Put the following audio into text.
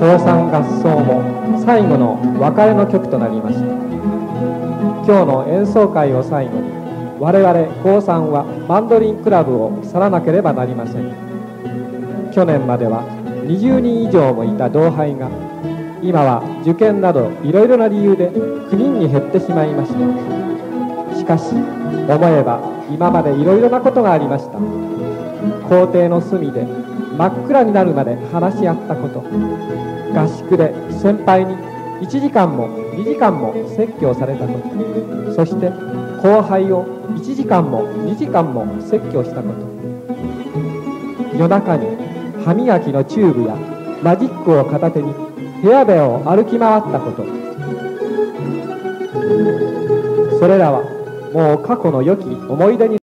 高三合奏も最後の別れの曲となりました。今日の演奏会を最後に我々高三はマンドリンクラブを去らなければなりません。去年までは20人以上もいた同輩が今は受験などいろいろな理由で9人に減ってしまいました。しかし思えば今までいろいろなことがありました。校庭の隅で真っ暗になるまで話し合ったこと。合宿で先輩に1時間も2時間も説教されたこと。そして後輩を1時間も2時間も説教したこと。夜中に歯磨きのチューブやマジックを片手に部屋部屋を歩き回ったこと。それらはもう過去の良き思い出に